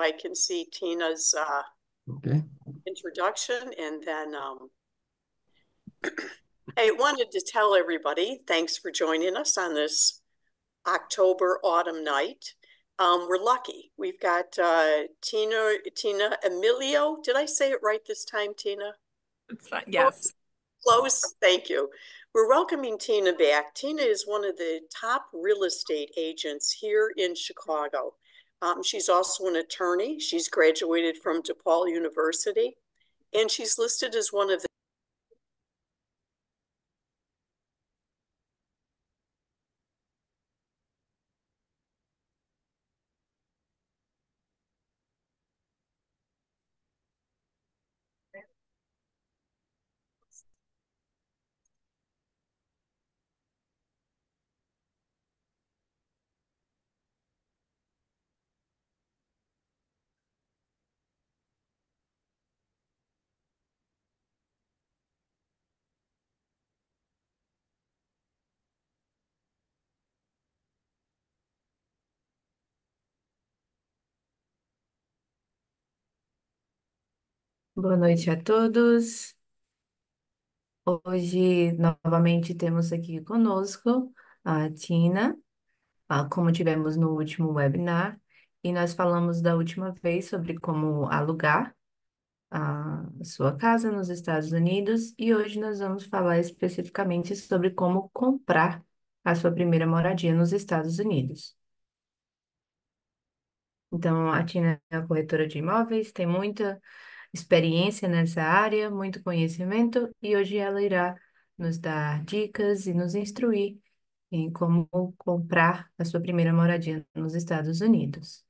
I can see Tina's uh, Okay. introduction and then um, I wanted to tell everybody, thanks for joining us on this October autumn night. Um, we're lucky. We've got uh, Tina Tina Emilio. Did I say it right this time, Tina? It's fine. Yes. Close, thank you. We're welcoming Tina back. Tina is one of the top real estate agents here in Chicago. Um, she's also an attorney. She's graduated from DePaul University, and she's listed as one of the Boa noite a todos. Hoje, novamente, temos aqui conosco a Tina, ah, como tivemos no último webinar, e nós falamos da última vez sobre como alugar a sua casa nos Estados Unidos, e hoje nós vamos falar especificamente sobre como comprar a sua primeira moradia nos Estados Unidos. Então, a Tina é a corretora de imóveis, tem muita experiência nessa área, muito conhecimento, e hoje ela irá nos dar dicas e nos instruir em como comprar a sua primeira moradia nos Estados Unidos.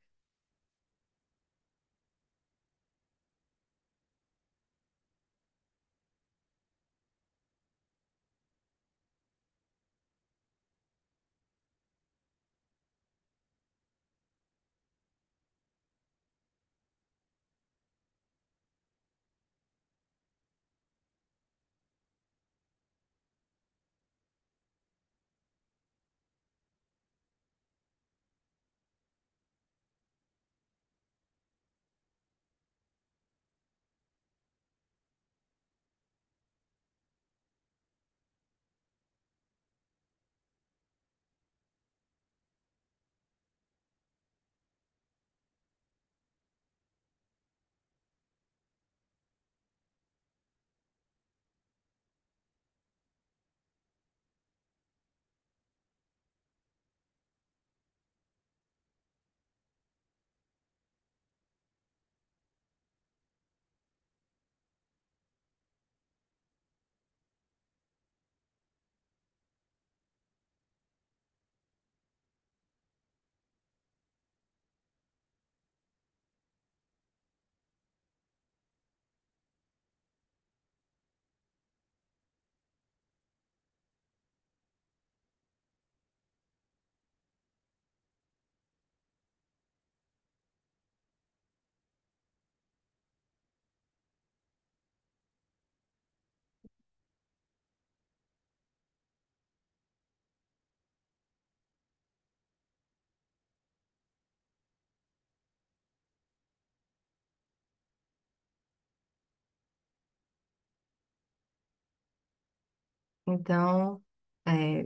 Então, é,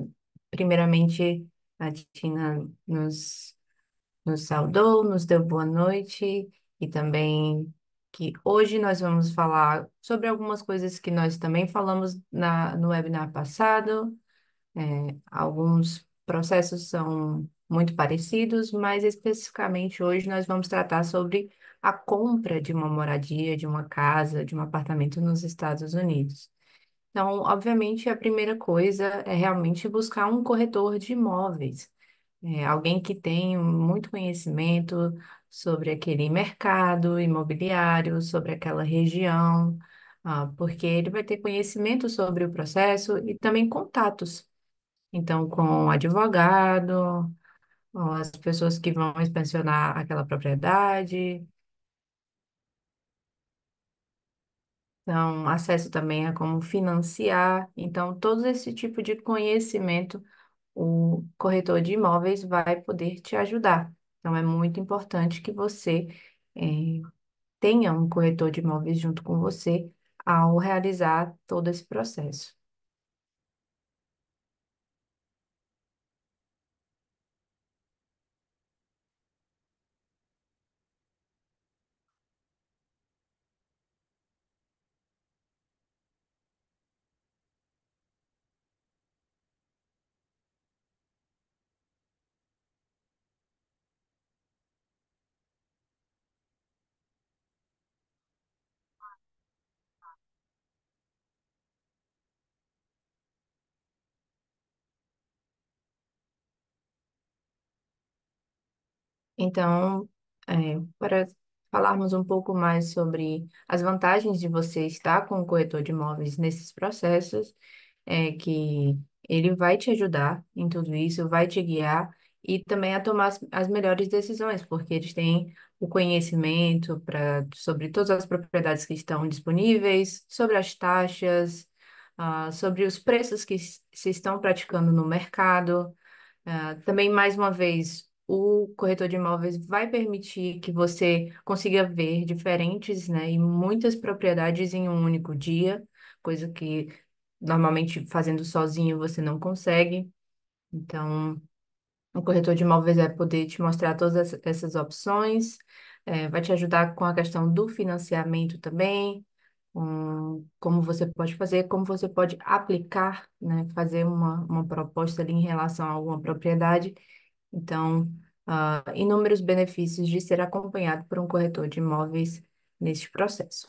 primeiramente, a Tina nos, nos saudou, nos deu boa noite e também que hoje nós vamos falar sobre algumas coisas que nós também falamos na, no webinar passado. É, alguns processos são muito parecidos, mas especificamente hoje nós vamos tratar sobre a compra de uma moradia, de uma casa, de um apartamento nos Estados Unidos. Então, obviamente, a primeira coisa é realmente buscar um corretor de imóveis, é, alguém que tem muito conhecimento sobre aquele mercado imobiliário, sobre aquela região, ah, porque ele vai ter conhecimento sobre o processo e também contatos. Então, com advogado, as pessoas que vão inspecionar aquela propriedade, Então, acesso também a como financiar. Então, todo esse tipo de conhecimento, o corretor de imóveis vai poder te ajudar. Então, é muito importante que você eh, tenha um corretor de imóveis junto com você ao realizar todo esse processo. Então, é, para falarmos um pouco mais sobre as vantagens de você estar com o corretor de imóveis nesses processos, é que ele vai te ajudar em tudo isso, vai te guiar e também a tomar as, as melhores decisões, porque eles têm o conhecimento para sobre todas as propriedades que estão disponíveis, sobre as taxas, ah, sobre os preços que se estão praticando no mercado. Ah, também, mais uma vez, o corretor de imóveis vai permitir que você consiga ver diferentes, né, e muitas propriedades em um único dia, coisa que normalmente fazendo sozinho você não consegue. Então, o corretor de imóveis vai poder te mostrar todas essa- essas opções, eh, vai te ajudar com a questão do financiamento também, com como você pode fazer, como você pode aplicar, né, fazer uma, uma proposta ali em relação a alguma propriedade. Então, ah, inúmeros benefícios de ser acompanhado por um corretor de imóveis neste processo.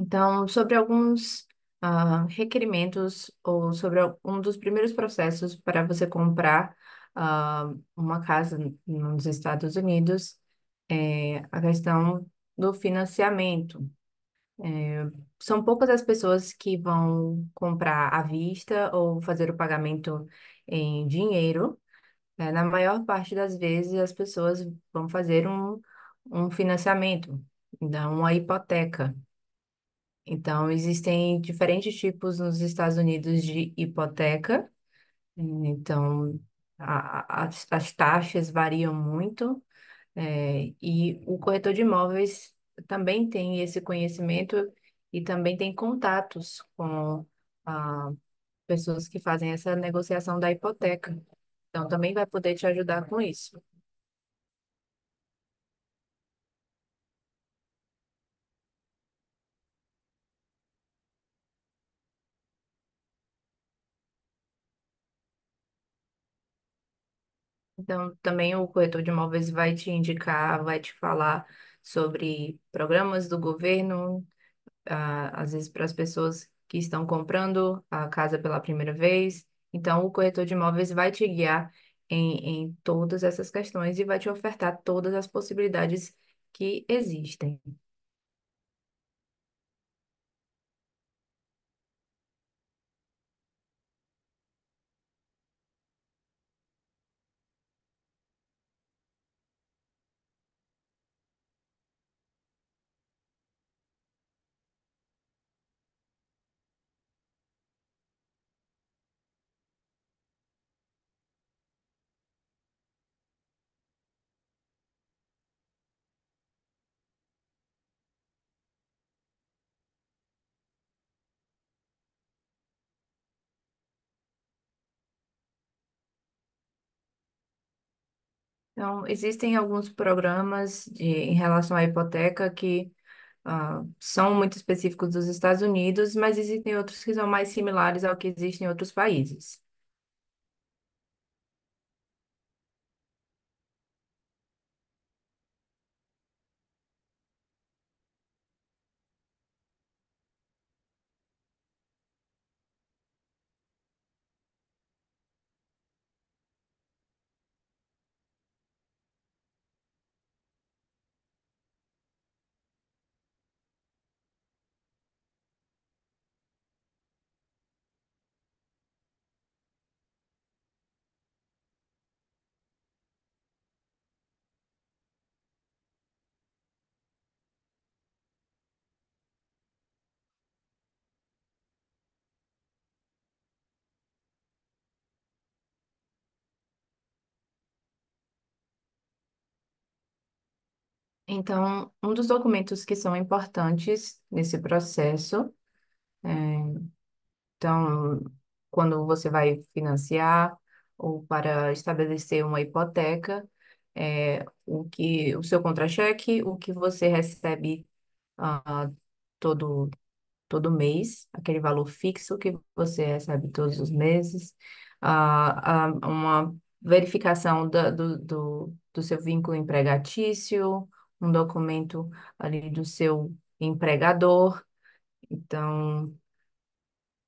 Então, sobre alguns ah, requerimentos ou sobre um dos primeiros processos para você comprar ah, uma casa nos Estados Unidos, é a questão do financiamento. É, são poucas as pessoas que vão comprar à vista ou fazer o pagamento em dinheiro. É, na maior parte das vezes, as pessoas vão fazer um, um financiamento, então, uma hipoteca. Então, existem diferentes tipos nos Estados Unidos de hipoteca. Então, a- a- as, as taxas variam muito, é, e o corretor de imóveis também tem esse conhecimento e também tem contatos com ah, pessoas que fazem essa negociação da hipoteca. Então, também vai poder te ajudar com isso. Então, também o corretor de imóveis vai te indicar, vai te falar sobre programas do governo, ah, às vezes para as pessoas que estão comprando a casa pela primeira vez. Então, o corretor de imóveis vai te guiar em, em todas essas questões e vai te ofertar todas as possibilidades que existem. Então, existem alguns programas de, em relação à hipoteca que ah, são muito específicos dos Estados Unidos, mas existem outros que são mais similares ao que existe em outros países. Então, um dos documentos que são importantes nesse processo, é, então, quando você vai financiar ou para estabelecer uma hipoteca, é, o que o seu contra-cheque, o que você recebe ah, todo todo mês, aquele valor fixo que você recebe todos os meses, ah, ah, uma verificação da- do, do, do seu vínculo empregatício, um documento ali do seu empregador. Então,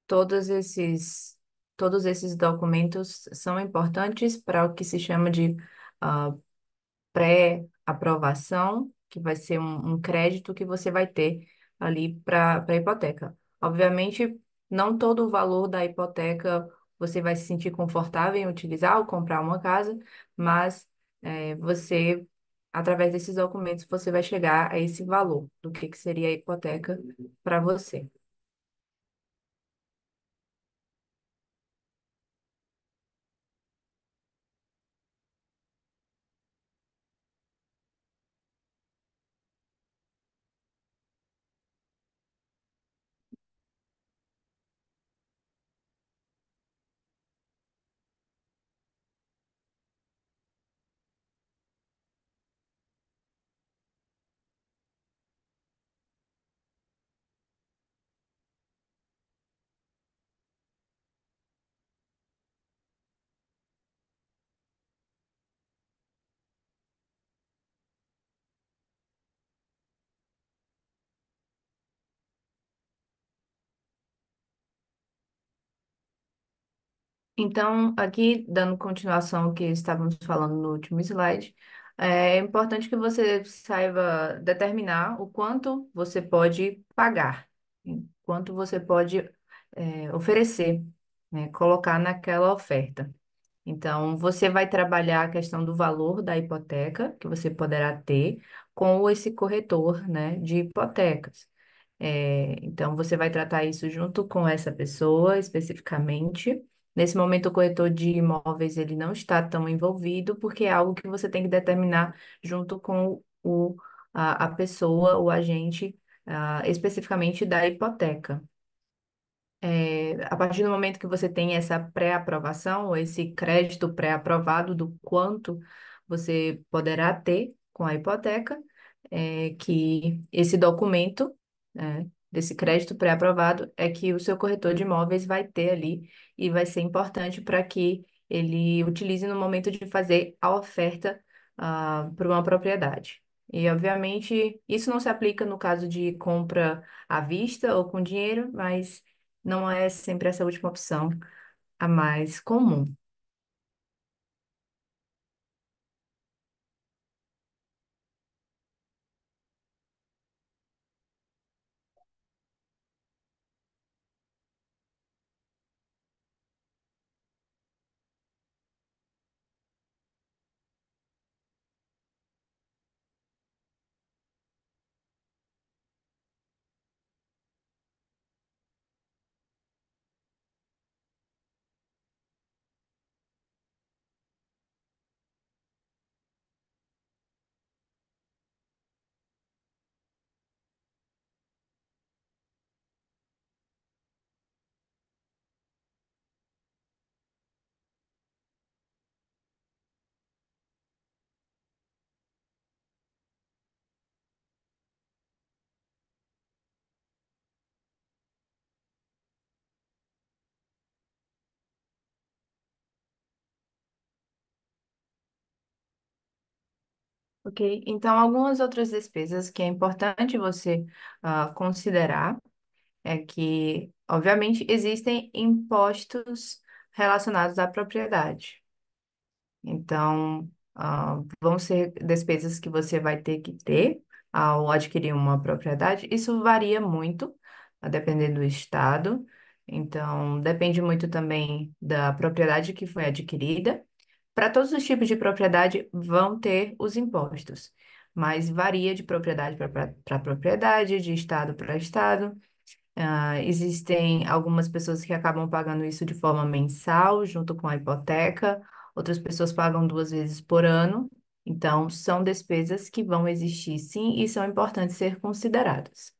todos esses, todos esses documentos são importantes para o que se chama de ah, pré-aprovação, que vai ser um, um crédito que você vai ter ali para a hipoteca. Obviamente, não todo o valor da hipoteca você vai se sentir confortável em utilizar ou comprar uma casa, mas eh, você, através desses documentos, você vai chegar a esse valor do que, que seria a hipoteca para você. Então, aqui, dando continuação ao que estávamos falando no último slide, é importante que você saiba determinar o quanto você pode pagar, quanto você pode, é, oferecer, né, colocar naquela oferta. Então, você vai trabalhar a questão do valor da hipoteca que você poderá ter com esse corretor, né, de hipotecas. É, então, você vai tratar isso junto com essa pessoa especificamente. Nesse momento, o corretor de imóveis ele não está tão envolvido, porque é algo que você tem que determinar junto com o, a, a pessoa, o agente, ah, especificamente da hipoteca. É, a partir do momento que você tem essa pré-aprovação, ou esse crédito pré-aprovado do quanto você poderá ter com a hipoteca, é, que esse documento, né, desse crédito pré-aprovado, é que o seu corretor de imóveis vai ter ali e vai ser importante para que ele utilize no momento de fazer a oferta, ah, para uma propriedade. E, obviamente, isso não se aplica no caso de compra à vista ou com dinheiro, mas não é sempre essa última opção a mais comum. Ok? Então, algumas outras despesas que é importante você ah, considerar é que, obviamente, existem impostos relacionados à propriedade. Então, ah, vão ser despesas que você vai ter que ter ao adquirir uma propriedade. Isso varia muito, a depender do estado. Então, depende muito também da propriedade que foi adquirida. Para todos os tipos de propriedade vão ter os impostos, mas varia de propriedade para propriedade, de estado para estado. Ah, existem algumas pessoas que acabam pagando isso de forma mensal, junto com a hipoteca, outras pessoas pagam duas vezes por ano. Então, são despesas que vão existir sim e são importantes ser consideradas.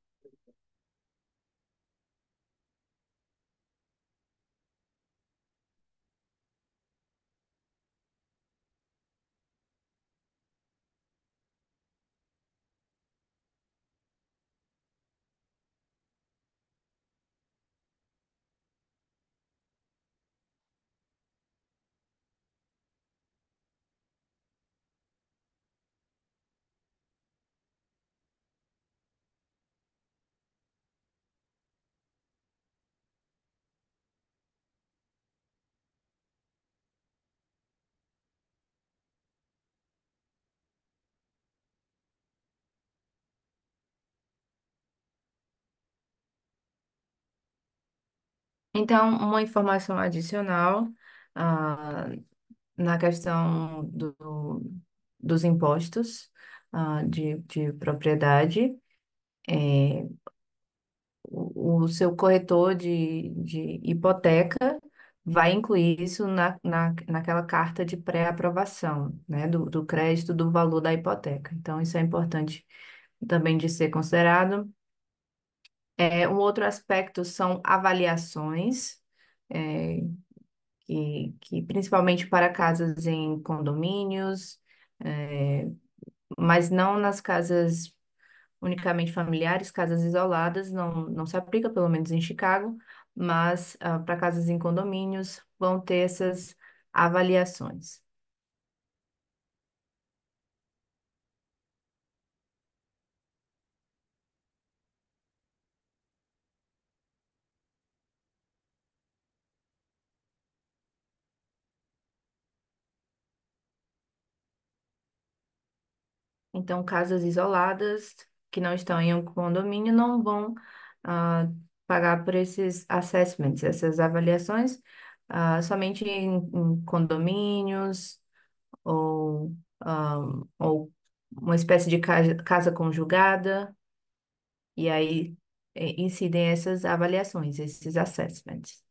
Então, uma informação adicional, ah, na questão do, dos impostos, ah, de, de propriedade, é, o, o seu corretor de, de hipoteca vai incluir isso na, na, naquela carta de pré-aprovação, né, do, do crédito do valor da hipoteca. Então, isso é importante também de ser considerado. É, um outro aspecto são avaliações, é, que, que principalmente para casas em condomínios, é, mas não nas casas unicamente familiares, casas isoladas, não, não se aplica, pelo menos em Chicago, mas ah, para casas em condomínios vão ter essas avaliações. Então, casas isoladas que não estão em um condomínio não vão ah, pagar por esses assessments, essas avaliações, ah, somente em, em condomínios ou, ah, ou uma espécie de casa, casa conjugada, e aí eh, incidem essas avaliações, esses assessments.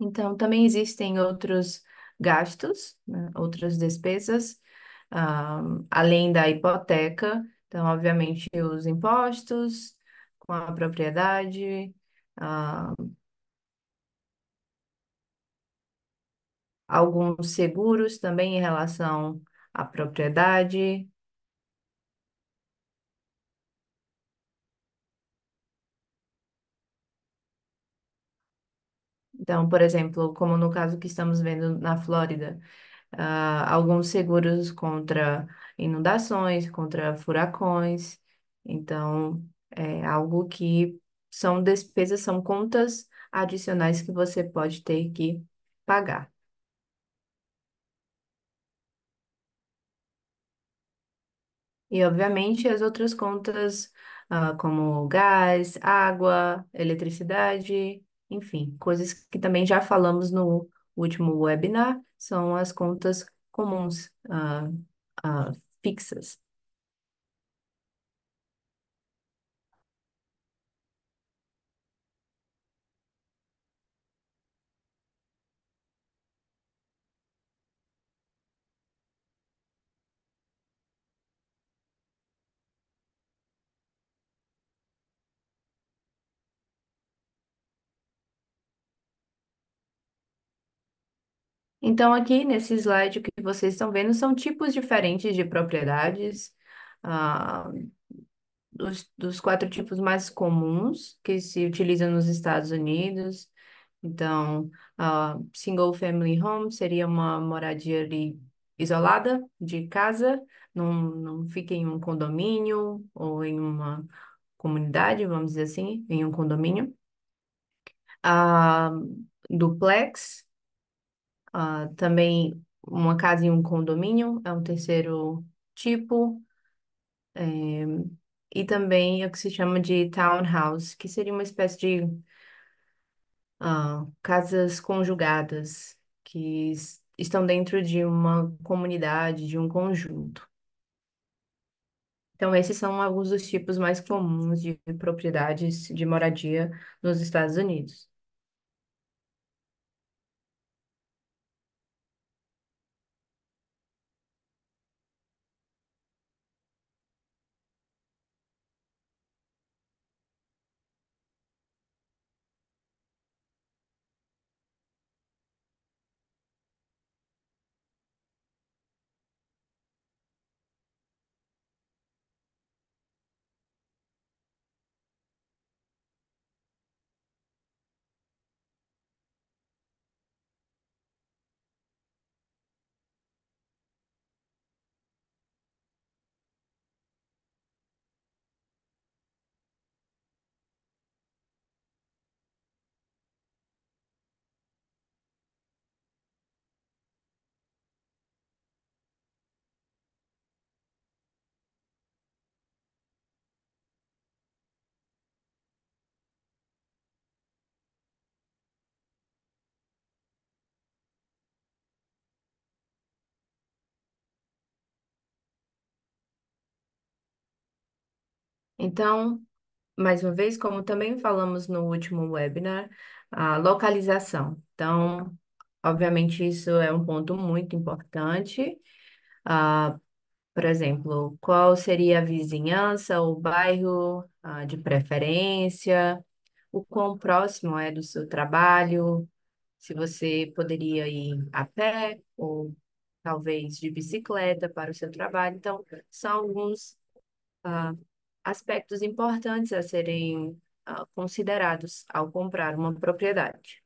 Então, também existem outros gastos, né, outras despesas, ah, além da hipoteca. Então, obviamente, os impostos com a propriedade, ah, alguns seguros também em relação à propriedade. Então, por exemplo, como no caso que estamos vendo na Flórida, ah, alguns seguros contra inundações, contra furacões. Então, é algo que são despesas, são contas adicionais que você pode ter que pagar. E, obviamente, as outras contas, ah, como gás, água, eletricidade, enfim, coisas que também já falamos no último webinar, são as contas comuns, ah, ah, fixas. Então, aqui nesse slide, o que vocês estão vendo são tipos diferentes de propriedades, ah, dos, dos quatro tipos mais comuns que se utilizam nos Estados Unidos. Então, ah, single family home seria uma moradia ali isolada de casa, não, não fica em um condomínio ou em uma comunidade, vamos dizer assim, em um condomínio. Ah, duplex ah, também uma casa em um condomínio é um terceiro tipo. é, e também o que se chama de townhouse, que seria uma espécie de ah, casas conjugadas que es- estão dentro de uma comunidade, de um conjunto. Então, esses são alguns dos tipos mais comuns de propriedades de moradia nos Estados Unidos. Então, mais uma vez, como também falamos no último webinar, a localização. Então, obviamente, isso é um ponto muito importante. Ah, por exemplo, qual seria a vizinhança, o bairro, ah, de preferência, o quão próximo é do seu trabalho, se você poderia ir a pé ou talvez de bicicleta para o seu trabalho. Então, são alguns ah, aspectos importantes a serem ah, considerados ao comprar uma propriedade.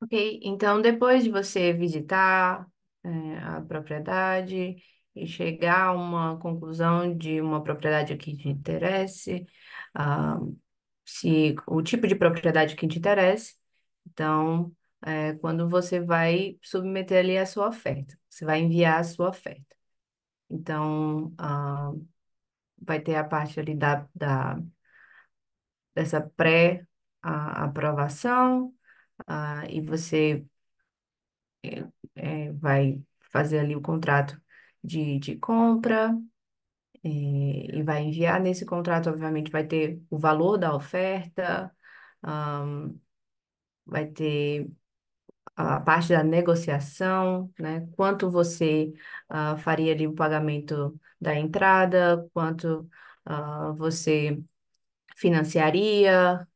Ok, então depois de você visitar, é, a propriedade e chegar a uma conclusão de uma propriedade que te interesse, ah, se o tipo de propriedade que te interesse, então, é, quando você vai submeter ali a sua oferta, você vai enviar a sua oferta. Então, ah, vai ter a parte ali da, da, dessa pré-aprovação, ah, e você é, vai fazer ali o contrato de, de compra é, e vai enviar. Nesse contrato, obviamente, vai ter o valor da oferta, ahn, vai ter a parte da negociação, né? Quanto você ah, faria ali o pagamento da entrada, quanto ah, você financiaria,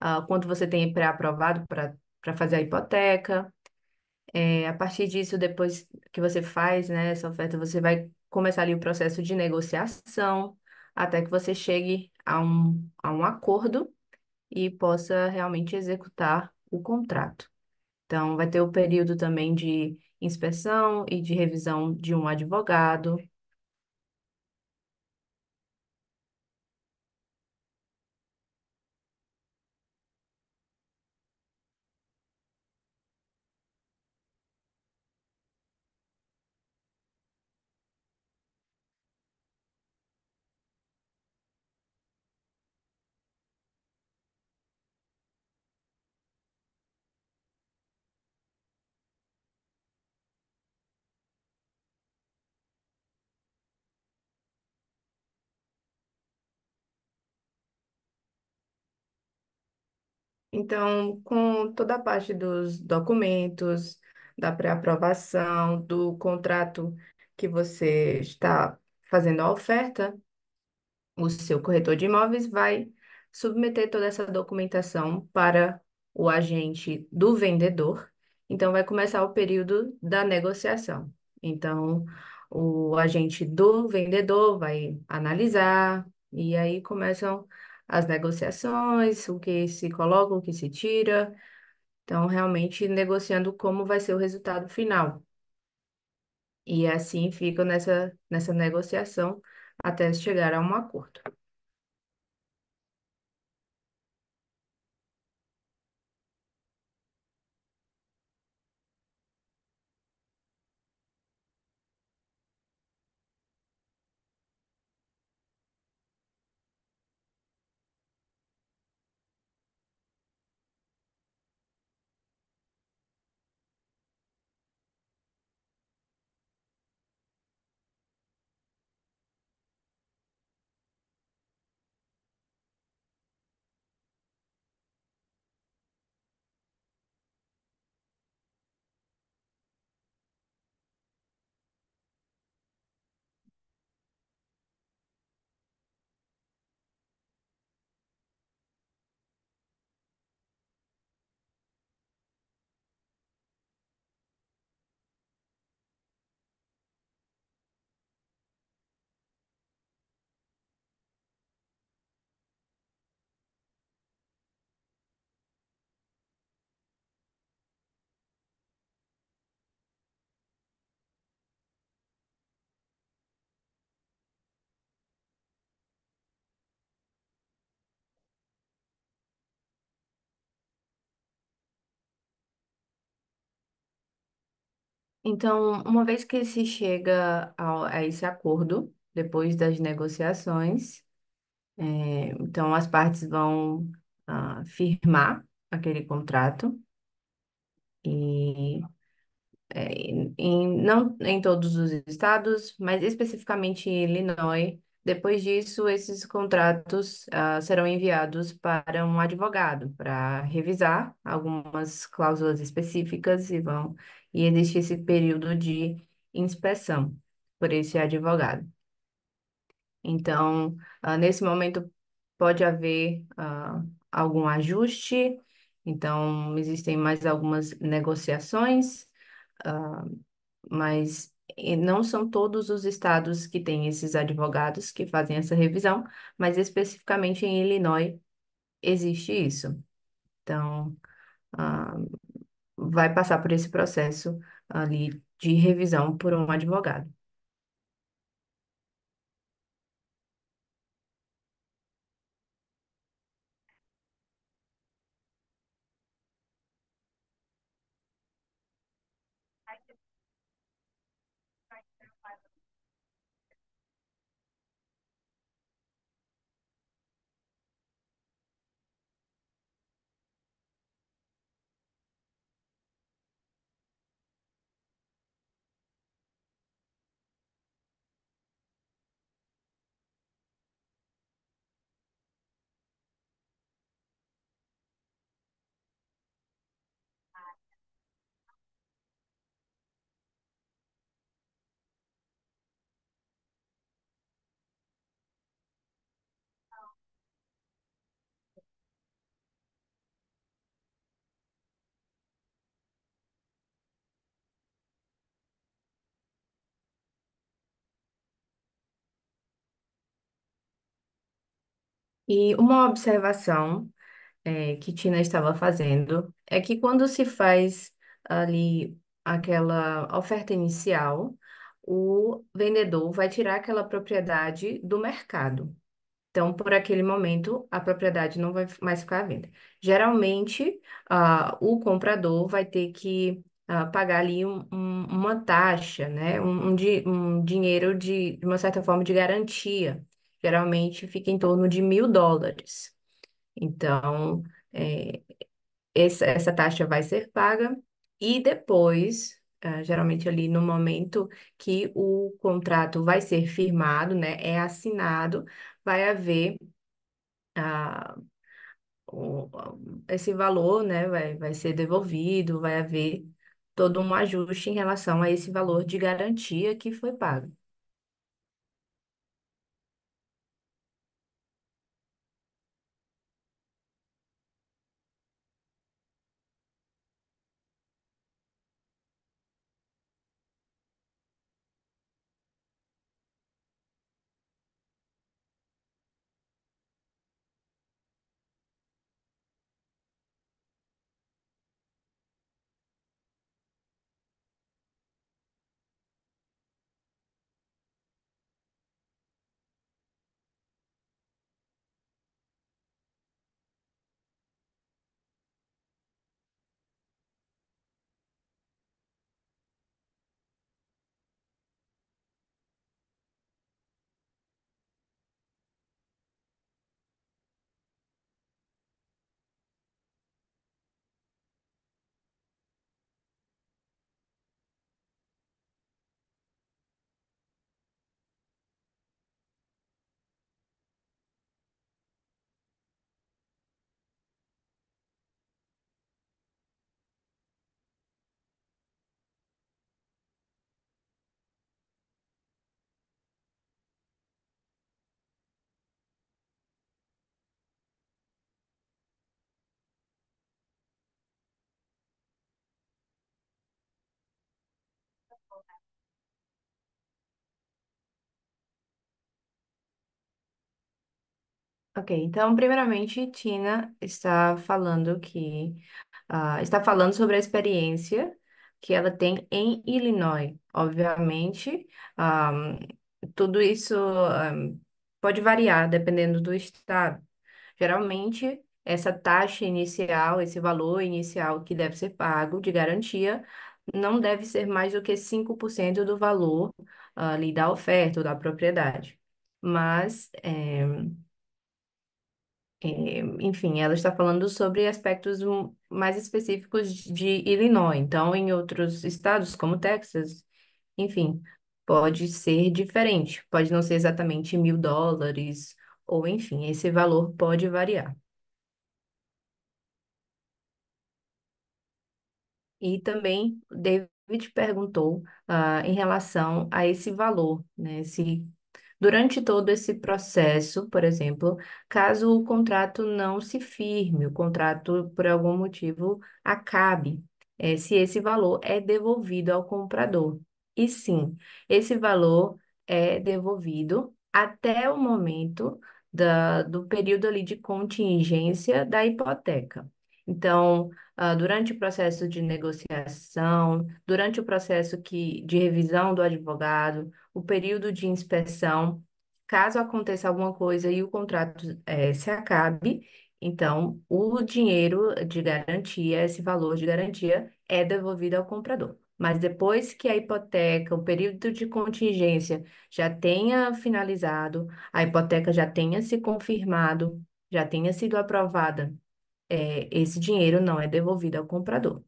ah, quanto você tem pré-aprovado para fazer a hipoteca. É, a partir disso, depois que você faz, né, essa oferta, você vai começar ali o processo de negociação até que você chegue a um, a um acordo e possa realmente executar o contrato. Então, vai ter o período também de inspeção e de revisão de um advogado. Então, com toda a parte dos documentos, da pré-aprovação, do contrato que você está fazendo a oferta, o seu corretor de imóveis vai submeter toda essa documentação para o agente do vendedor. Então, vai começar o período da negociação. Então, o agente do vendedor vai analisar, e aí começam as negociações, o que se coloca, o que se tira. Então, realmente negociando como vai ser o resultado final. E assim ficam nessa, nessa negociação até chegar a um acordo. Então, uma vez que se chega ao- a, esse acordo, depois das negociações, é, então as partes vão ah, firmar aquele contrato e é, em, não em todos os estados, mas especificamente em Illinois. Depois disso, esses contratos ah, serão enviados para um advogado para revisar algumas cláusulas específicas e vão e existe esse período de inspeção por esse advogado. Então, ah, nesse momento pode haver ah, algum ajuste. Então, existem mais algumas negociações mas eh, não são todos os estados que têm esses advogados que fazem essa revisão, mas especificamente em Illinois existe isso. Então, ah, vai passar por esse processo ali de revisão por um advogado. E uma observação é, que Tina estava fazendo é que quando se faz ali aquela oferta inicial, o vendedor vai tirar aquela propriedade do mercado. Então, por aquele momento, a propriedade não vai mais ficar à venda. Geralmente, o comprador vai ter que pagar ali um- um- uma taxa, né? Um, um di- um dinheiro de, de uma certa forma de garantia. Geralmente fica em torno de mil dólares. Então, é, essa, essa taxa vai ser paga e depois, ah, geralmente ali no momento que o contrato vai ser firmado, né? É assinado, vai haver o- esse valor, né, vai, vai ser devolvido, vai haver todo um ajuste em relação a esse valor de garantia que foi pago. Ok, então, primeiramente, Tina está falando que ah, está falando sobre a experiência que ela tem em Illinois. Obviamente, ah, tudo isso ah, pode variar dependendo do estado. Geralmente, essa taxa inicial, esse valor inicial que deve ser pago de garantia, não deve ser mais do que 5% do valor ali da oferta ou da propriedade. Mas, eh, é, enfim, ela está falando sobre aspectos mais específicos de Illinois. Então, em outros estados, como Texas, enfim, pode ser diferente. Pode não ser exatamente mil dólares, ou enfim, esse valor pode variar. E também David perguntou ah, em relação a esse valor, né? Se durante todo esse processo, por exemplo, caso o contrato não se firme, o contrato por algum motivo acabe, eh, se esse valor é devolvido ao comprador. E sim, esse valor é devolvido até o momento da, do período ali de contingência da hipoteca. Então, ah, durante o processo de negociação, durante o processo que, de revisão do advogado, o período de inspeção, caso aconteça alguma coisa e o contrato eh, se acabe, então o dinheiro de garantia, esse valor de garantia, é devolvido ao comprador. Mas depois que a hipoteca, o período de contingência já tenha finalizado, a hipoteca já tenha se confirmado, já tenha sido aprovada é, esse dinheiro não é devolvido ao comprador.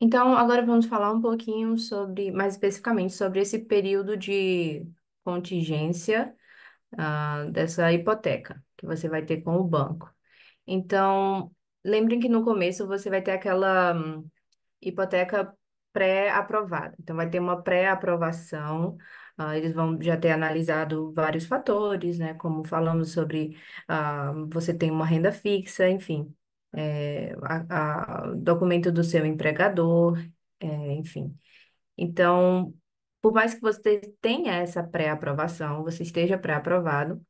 Então, agora vamos falar um pouquinho sobre, mais especificamente, sobre esse período de contingência, ah, dessa hipoteca que você vai ter com o banco. Então, lembrem que no começo você vai ter aquela hum, hipoteca pré-aprovada. Então, vai ter uma pré-aprovação. ah, eles vão já ter analisado vários fatores, né? Como falamos sobre ah, você tem uma renda fixa, enfim, é, a, a- documento do seu empregador, é, enfim. Então, por mais que você tenha essa pré-aprovação, você esteja pré-aprovado,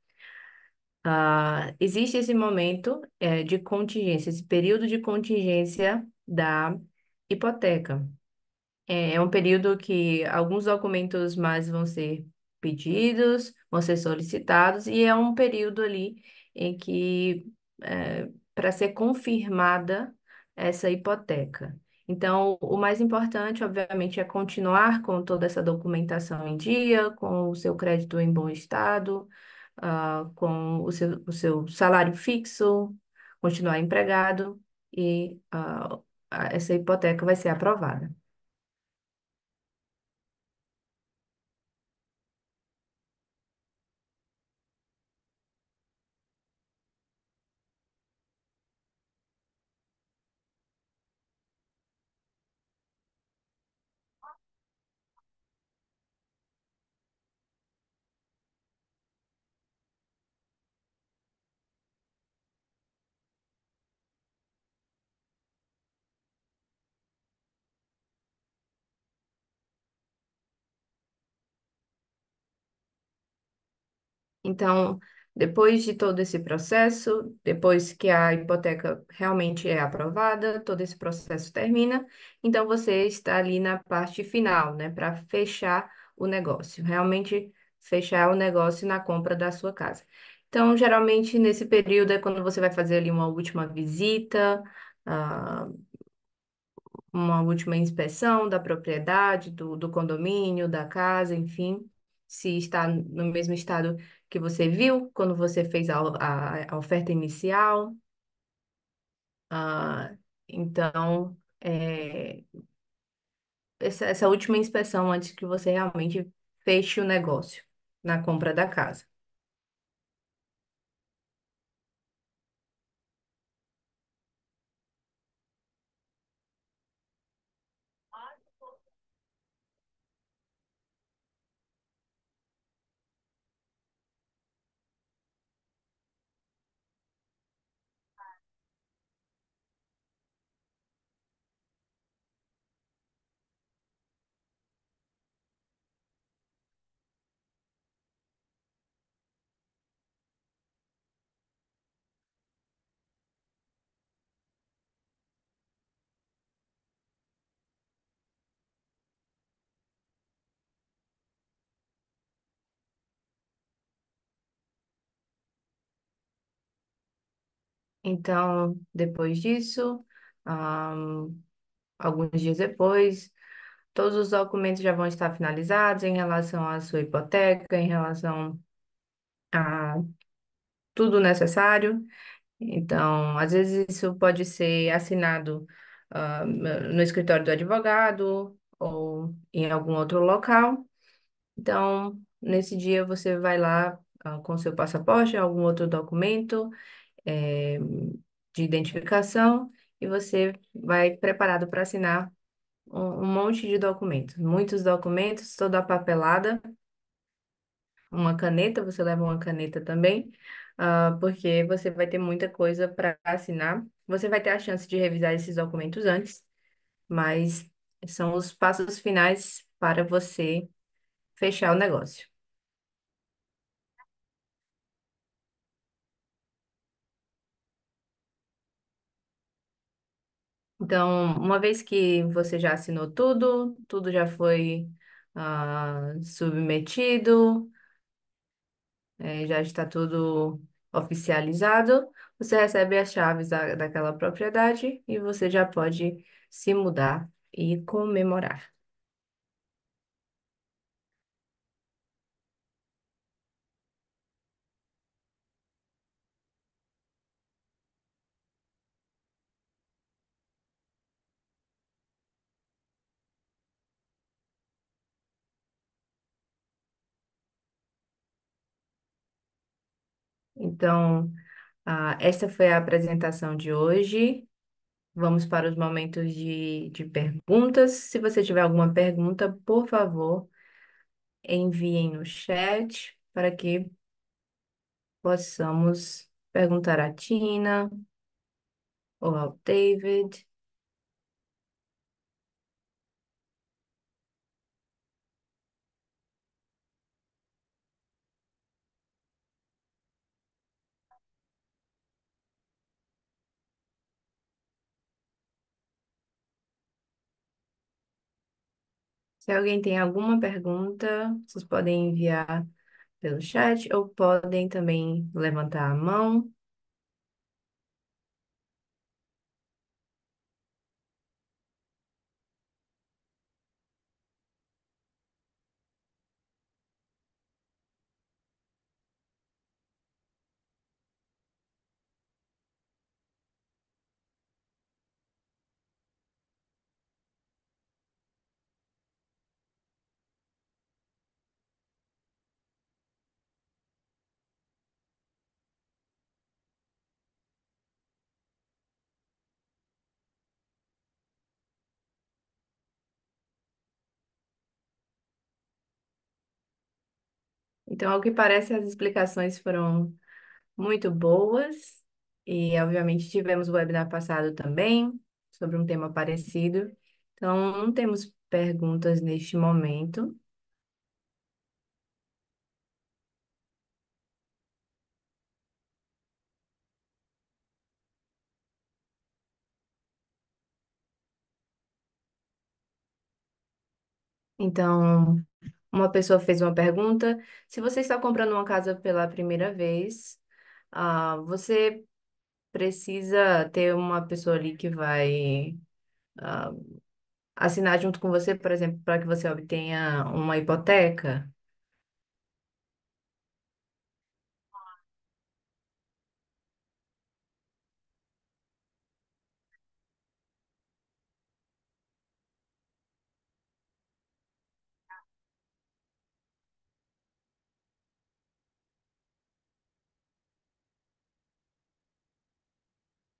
ah, existe esse momento, é, de contingência, esse período de contingência da hipoteca. É é um período que alguns documentos mais vão ser pedidos, vão ser solicitados, e é um período ali em que, para ser confirmada essa hipoteca. Então, o mais importante, obviamente, é continuar com toda essa documentação em dia, com o seu crédito em bom estado, ah, com o seu, o seu salário fixo, continuar empregado, e ah, essa hipoteca vai ser aprovada. Então, depois de todo esse processo, depois que a hipoteca realmente é aprovada, todo esse processo termina, então você está ali na parte final, né, para fechar o negócio, realmente fechar o negócio na compra da sua casa. Então, geralmente, nesse período é quando você vai fazer ali uma última visita, ah, uma última inspeção da propriedade, do, do condomínio, da casa, enfim, se está no mesmo estado que você viu quando você fez a, a, a oferta inicial. Ah, então, é, essa, essa última inspeção antes que você realmente feche o negócio na compra da casa. Então, depois disso, alguns dias depois, todos os documentos já vão estar finalizados em relação à sua hipoteca, em relação a tudo necessário. Então, às vezes isso pode ser assinado, ah, no escritório do advogado ou em algum outro local. Então, nesse dia você vai lá, ah, com seu passaporte, algum outro documento, eh, de identificação e você vai preparado para assinar um, um monte de documentos, muitos documentos, toda a papelada, uma caneta, você leva uma caneta também, ah, porque você vai ter muita coisa para assinar. Você vai ter a chance de revisar esses documentos antes, mas são os passos finais para você fechar o negócio. Então, uma vez que você já assinou tudo, tudo já foi ah, submetido, eh, já está tudo oficializado, você recebe as chaves da, daquela propriedade e você já pode se mudar e comemorar. Então, ah, essa foi a apresentação de hoje. Vamos para os momentos de, de perguntas. Se você tiver alguma pergunta, por favor, enviem no chat para que possamos perguntar à Tina ou ao David. Se alguém tem alguma pergunta, vocês podem enviar pelo chat ou podem também levantar a mão. Então, ao que parece, as explicações foram muito boas e, obviamente, tivemos o webinar passado também sobre um tema parecido. Então, não temos perguntas neste momento. Então, uma pessoa fez uma pergunta: se você está comprando uma casa pela primeira vez, ah, você precisa ter uma pessoa ali que vai ah, assinar junto com você, por exemplo, para que você obtenha uma hipoteca?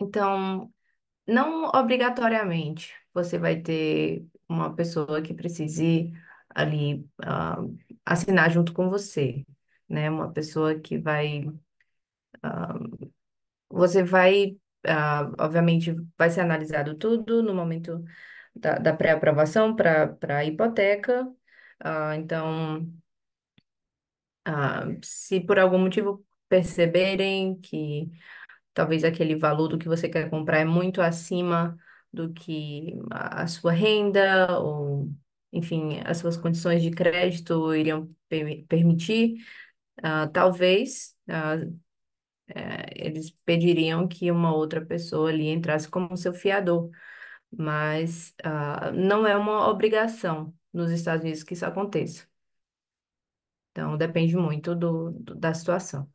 Então, não obrigatoriamente você vai ter uma pessoa que precise ali ah, assinar junto com você, né? Uma pessoa que vai Você vai, ah, obviamente, vai ser analisado tudo no momento da, da pré-aprovação para para a hipoteca. Ah, então, ah, se por algum motivo perceberem que talvez aquele valor do que você quer comprar é muito acima do que a sua renda ou, enfim, as suas condições de crédito iriam per- permitir, ah, talvez. ah, eh, eles pediriam que uma outra pessoa ali entrasse como seu fiador, mas ah, não é uma obrigação nos Estados Unidos que isso aconteça. Então, depende muito do, do- da situação.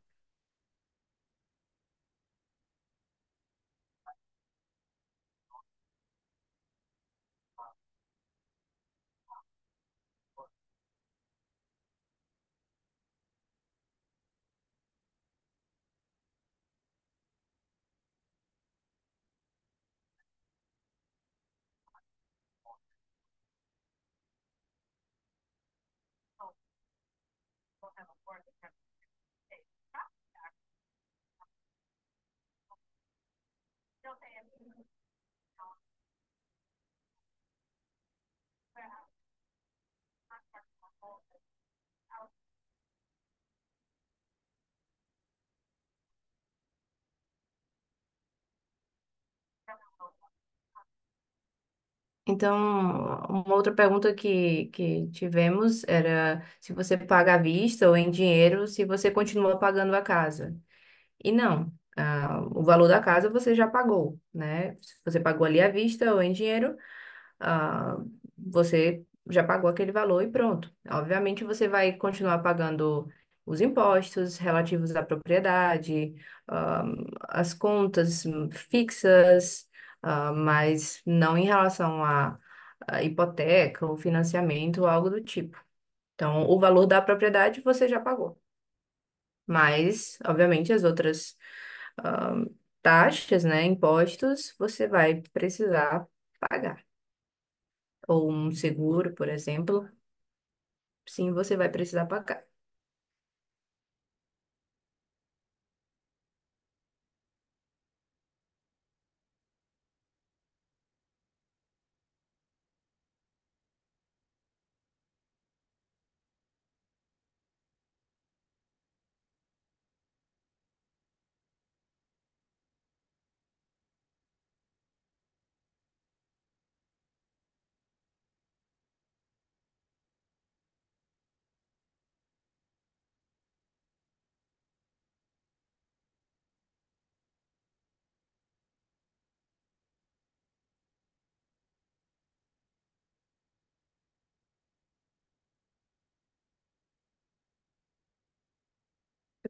Então, uma outra pergunta que, que tivemos era se você paga à vista ou em dinheiro, se você continua pagando a casa. E não, o valor da casa você já pagou, né? Se você pagou ali à vista ou em dinheiro, ah, você já pagou aquele valor e pronto. Obviamente você vai continuar pagando os impostos relativos à propriedade, ah, as contas fixas, ah, mas não em relação à hipoteca ou financiamento ou algo do tipo. Então, o valor da propriedade você já pagou. Mas, obviamente, as outras ah, taxas, né, impostos, você vai precisar pagar. Ou um seguro, por exemplo, sim, você vai precisar pagar.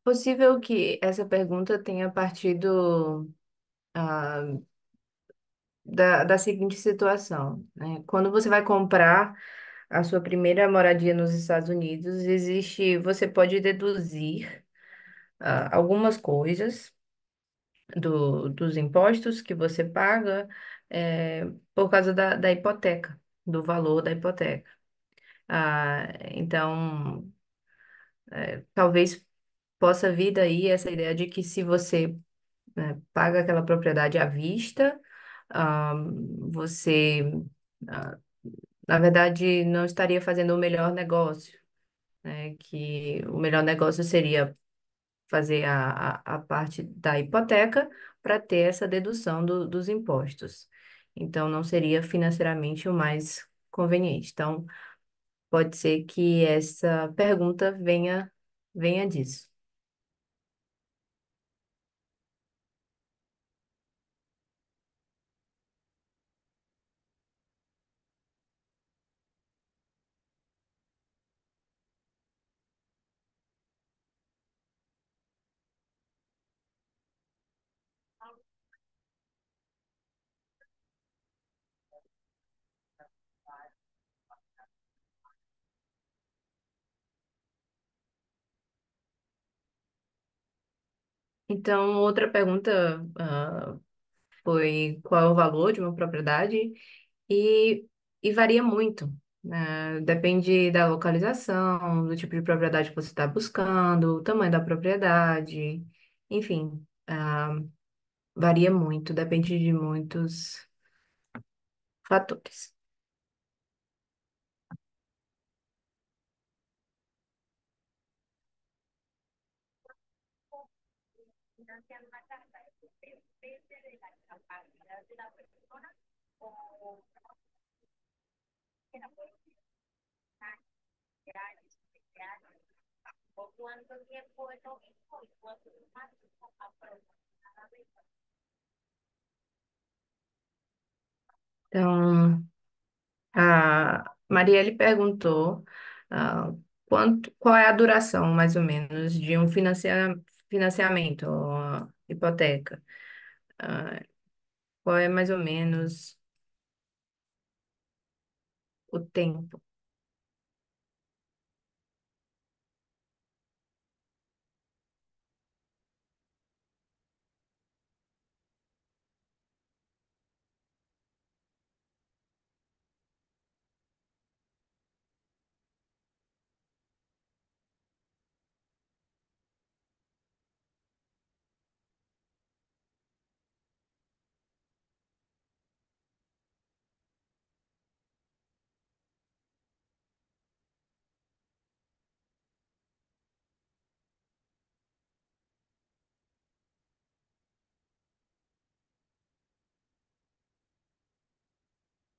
Possível que essa pergunta tenha partido ah, da, da seguinte situação, né? Quando você vai comprar a sua primeira moradia nos Estados Unidos, existe, você pode deduzir ah, algumas coisas do, dos impostos que você paga eh, por causa da, da hipoteca, do valor da hipoteca. Ah, então, eh, talvez possa vir daí essa ideia de que se você, né, paga aquela propriedade à vista, ah, você, ah, na verdade, não estaria fazendo o melhor negócio, né? Que o melhor negócio seria fazer a, a, a parte da hipoteca para ter essa dedução do- dos impostos. Então, não seria financeiramente o mais conveniente. Então, pode ser que essa pergunta venha, venha disso. Então, outra pergunta, ah, foi qual é o valor de uma propriedade e, e varia muito. né? Depende da localização, do tipo de propriedade que você está buscando, o tamanho da propriedade, enfim, ah, varia muito, depende de muitos fatores. o cuánto tiempo es lo mismo y cuánto más. Então, a Marielle perguntou uh, quanto, qual é a duração, mais ou menos, de um financia, financiamento, uh, hipoteca. Uh, qual é mais ou menos o tempo?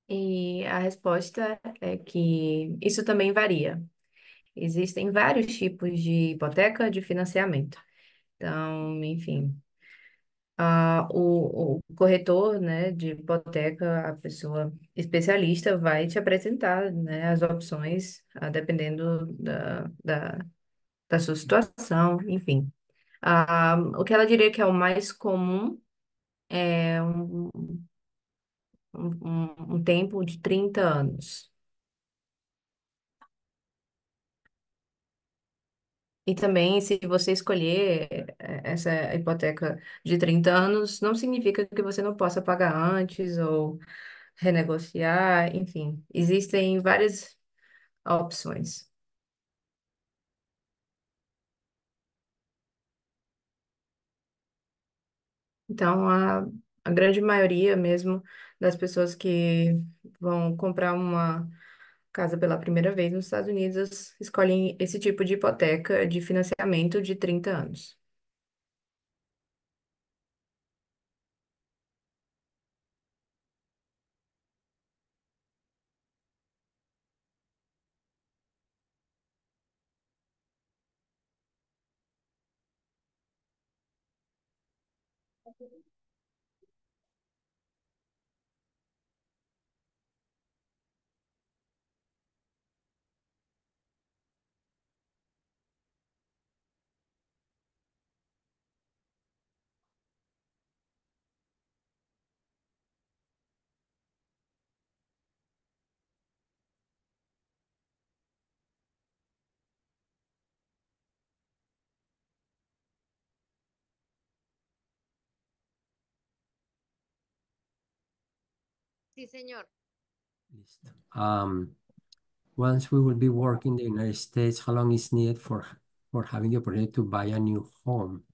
E a resposta é que isso também varia. Existem vários tipos de hipoteca de financiamento. Então, enfim, a, o, o corretor, né, de hipoteca, a pessoa especialista vai te apresentar, né, as opções, ah, dependendo da, da, da sua situação, enfim. Ah, o que ela diria que é o mais comum é um, um, um tempo de 30 anos. E também, se você escolher eh, essa hipoteca de 30 anos, não significa que você não possa pagar antes ou renegociar, enfim, existem várias opções. Então, a, a grande maioria mesmo das pessoas que vão comprar uma casa pela primeira vez nos Estados Unidos escolhem esse tipo de hipoteca de financiamento de 30 anos. Sí, señor. Listo. Um, once we will be working in the United States, how long is needed for for having the opportunity to buy a new home?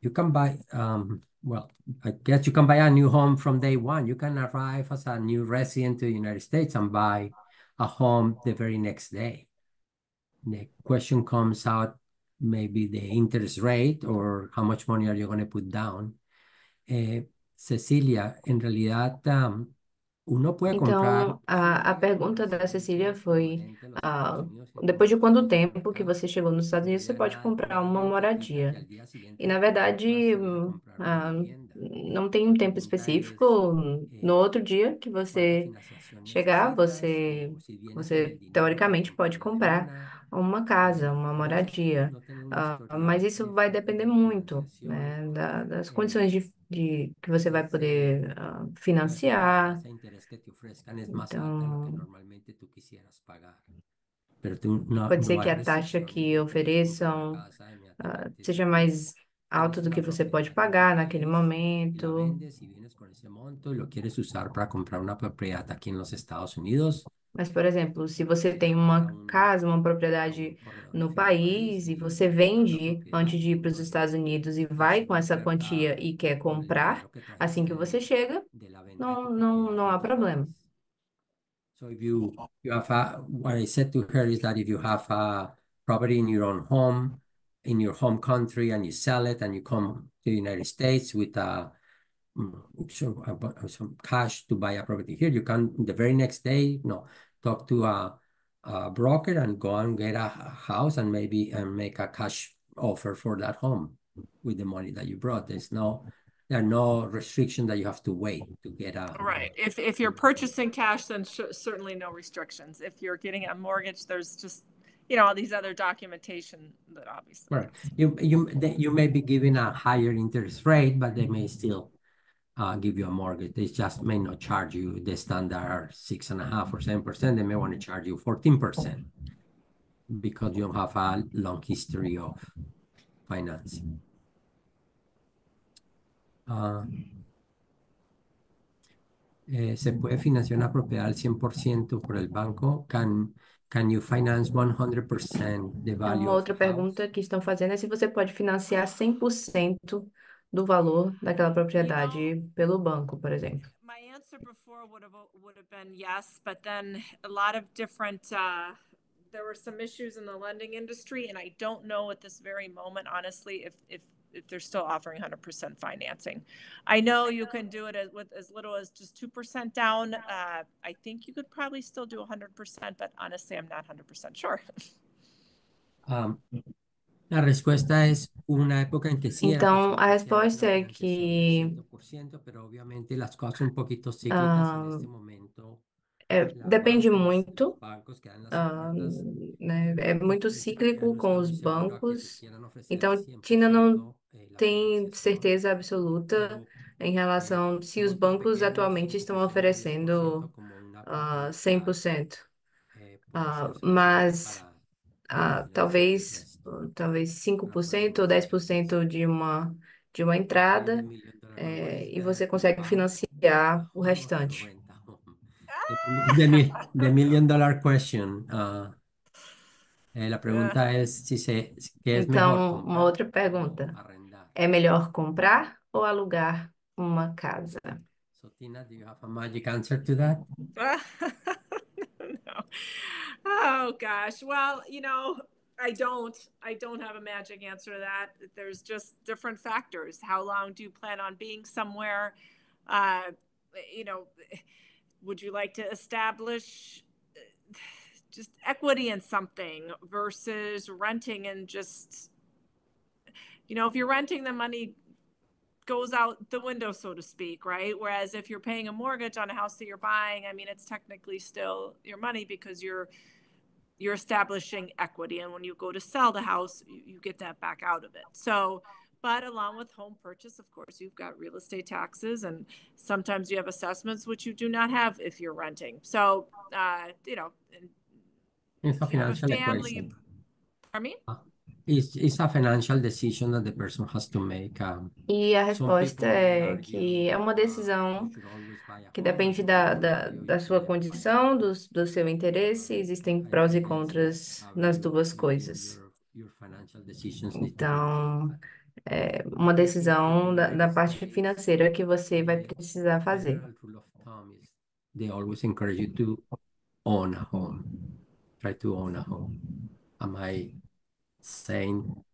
You can buy, um, well, I guess you can buy a new home from day one. You can arrive as a new resident to the United States and buy a home the very next day. The question comes out maybe the interest rate or how much money are you going to put down. Eh, Cecilia, en realidad, um, uno puede comprar. Então, a, a pergunta da Cecília foi, ah, depois de quanto tempo que você chegou nos Estados Unidos, você pode comprar uma moradia. E, na verdade, ah, não tem um tempo específico. es No eh, outro dia que você chegar, você, você teoricamente pode comprar. Uma casa, uma moradia. Ah, mas isso vai depender de muito, financiación. né, da- das Eh, condições de, de que você vai poder ah, financiar. tasa de interés que te ofrezcan es más alta de lo que Então, normalmente tú quisieras pagar. Pero tú no, pode ser que a taxa que de, la ofereçam casa ah, inmediatamente seja mais alta tienes do una que você pode propiedad pagar naquele país y la momento. vendes y vienes con ese monto y lo quieres usar para comprar una propiedad aquí en los Estados Unidos, Mas, por exemplo, se você tem uma casa, uma propriedade no país e você vende antes de ir para os Estados Unidos e vai com essa quantia e quer comprar assim que você chega, não, não, não há problema. So if you you have a, what I said to her is that if you have a property in your own home, in your home country, and you sell it, and you come to the United States with a some, uh, some cash to buy a property here, you can the very next day, no, talk to a, a broker and go and get a, house and maybe and make a cash offer for that home with the money that you brought. There's no there are no restrictions that you have to wait to get a. Right. If, if you're purchasing cash, then cer- certainly no restrictions. If you're getting a mortgage, there's just, you know, all these other documentation that obviously. Right. You, you, you may be given a higher interest rate, but they may still uh, give you a mortgage. They just may not charge you the standard six and a half or seven percent. They may want to charge you fourteen percent because you don't have a long history of financing. Ah, eh, ¿se puede financiar una propiedad al 100% por el banco? Can, can you finance 100% the value Uma outra house? pergunta que estão fazendo é se você pode financiar 100% do valor daquela propriedade pelo banco, por exemplo. My answer before would have would have been yes, but then a lot of different uh, there were some issues in the lending industry, and I don't know at this very moment, honestly, if if if they're still offering 100% financing. I know you can do it as, with as little as just 2% down. Uh, I think you could probably still do 100%, but honestly, I'm not 100% sure. Ah, la respuesta es una época en que sí era Então, a resposta é que 100%, pero obviamente las cosas un poquito cíclicas en ah, este momento. é, depende muito, ah, né? É muito cíclico com os bancos. Então, Tina não 100%, eh, tem certeza absoluta em relação se os bancos atualmente estão oferecendo ah, 100%. Ah, mas ah, talvez, talvez 5% ou 10% de uma, de uma entrada, eh, e você consegue financiar o restante. The, the million dollar question. ah, eh, la pregunta es si se, si- ¿qué es mejor, Então, uma outra pergunta. É melhor comprar ou alugar uma casa? So, Tina, do you have a magic answer to that? no. Oh gosh. Well, you know, I don't. I don't have a magic answer to that. There's just different factors. How long do you plan on being somewhere? Uh, you know, would you like to establish uh, just equity in something versus renting and just you know, if you're renting the money goes out the window, so to speak, right? Whereas if you're paying a mortgage on a house that you're buying, I mean, it's technically still your money because you're you're establishing equity, and when you go to sell the house, you, you get that back out of it. So, but along with home purchase, of course, you've got real estate taxes, and sometimes you have assessments which you do not have if you're renting. So, uh, you know, and It's a if you have a financial family. equation. Pardon me? It's, it's a financial decision that the person has to make. um, E a resposta é que é uma decisão que depende da, da, da sua condição, do, do seu interesse. Existem prós e contras nas duas coisas. Então, é uma decisão da, da parte financeira que você vai precisar fazer. they always encourage you to own a home. Try to own a home. Am I saying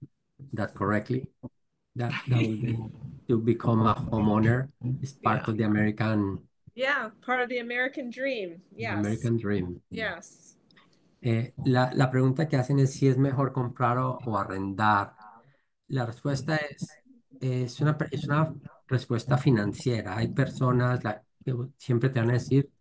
that correctly? That that would be to become a homeowner is part Yeah. of the American Yeah, part of the American dream. Yes. American dream. Yes. Eh, la, la pregunta que hacen es si es mejor comprar o, o arrendar. La respuesta es, es una, es una respuesta financiera. Hay personas la- que siempre te van a decir, "Com- siempre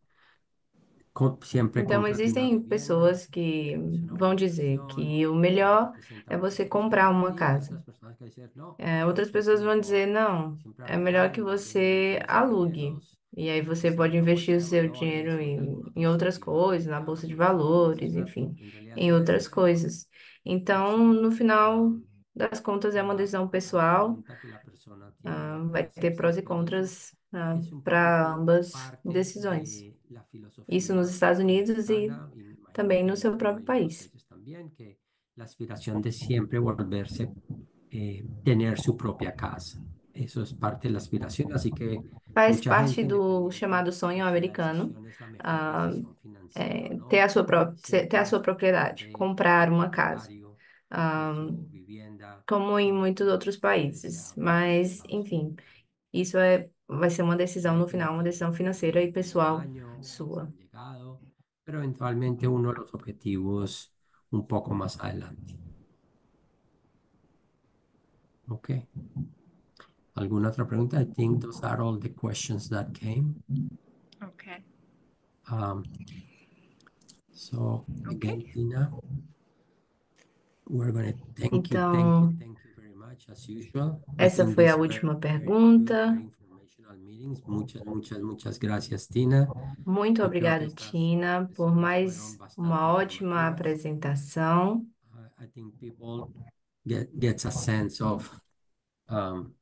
Então, existem pessoas que vão dizer que o melhor é buenos você comprar uma casa. otras personas que dicen, "No, É, outras pessoas vão dizer, não, siempre é melhor que você alugue. E aí você pode investir o seu dinheiro em, em outras coisas, na bolsa de valores, enfim, em outras coisas. Então, no final das contas, é uma decisão pessoal. ah, que vai ter prós e contras es un para ambas decisões. Isso nos Estados Unidos e também no seu próprio país. la aspiración de siempre volverse, eh, tener su propia casa. Eso es parte la aspiración, así que Faz parte do chamado sonho americano, ah, é, ter a sua própria, ter a sua propriedade, de comprar uma casa. Ah, como em muitos outros países. Mas, enfim, isso é, vai ser uma decisão no final, uma decisão financeira e un pessoal sua. pero eventualmente uno de los objetivos un poco más adelante. Ok. ¿Alguna otra pregunta? I think those are all the questions that came. Okay. Um, so again, Okay. Tina, we're gonna thank you, thank you, Então, thank you very much as usual. Essa foi a última pergunta. Very meetings. Muchas, muchas, muchas gracias, Tina. Muito Eu creo que obrigada, Tina, por mais uma ótima apresentação. I I think people get gets a sense of um,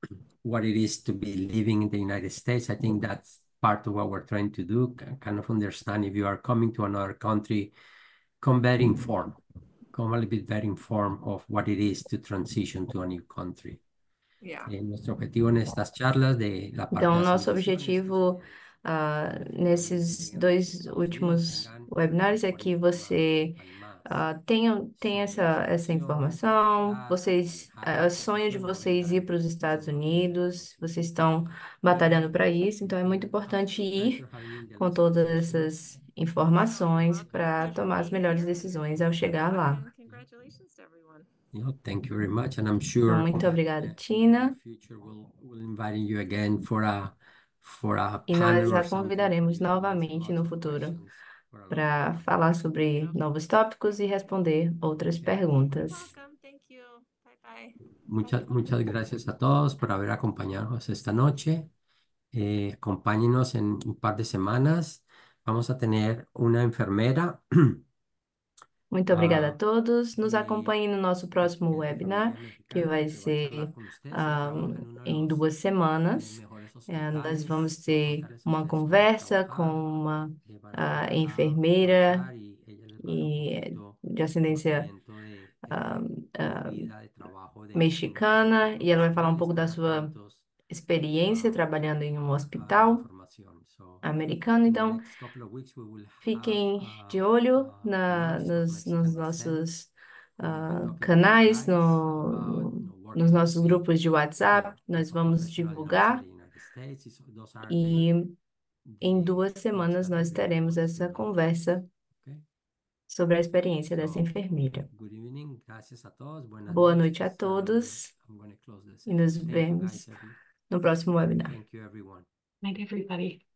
what it is to be living in the United States. I think that's part of what we're trying to do, kind of understand if you are coming to another country, come better informed, come a little bit better informed of what it is to transition to a new country. Yeah. Eh, nuestro objetivo en estas charlas de la parte Então, nosso objetivo ah, nesses dois últimos webinars é que você ah, tenha, tenha essa, essa informação, vocês, ah, o esa sonho de vocês ir para os Estados Unidos, vocês estão batalhando para isso, então é muito importante ir com todas essas informações para tomar as melhores decisões ao chegar lá. Congratulations to everyone. Thank you very much, and I'm sure muito obrigada, in the Tina. future we'll we'll invite you again for a for a E nós panel a convidaremos novamente no futuro para falar sobre novos tópicos e responder outras perguntas. Welcome. Thank you. Bye bye. Muchas, muchas gracias a todos por haber acompañado esta noche. Eh, acompáñenos en un par de semanas. Vamos a tener una enfermera Muito obrigada a todos. Nos acompanhem no nosso próximo de webinar, que vai ser ah, Trabajamos en uno de em duas semanas. Eh, nós hospitales, vamos ter uma conversa com trabajar. uma ah, enfermeira e poquito de ascendência ah, mexicana e ela vai falar um pouco da sua tantos experiência trabalhando em um hospital americano. Então, fiquem de a, olho na, nos, nos Mexican descent nossos ah, you canais, no, nos nossos grupos de WhatsApp. know, Nós vamos divulgar e em the duas semanas nós teremos essa to conversa sobre a experiência dessa So, enfermeira. Boa noite a todos e nos vemos no próximo webinar. Thank you, everyone. Night, everybody.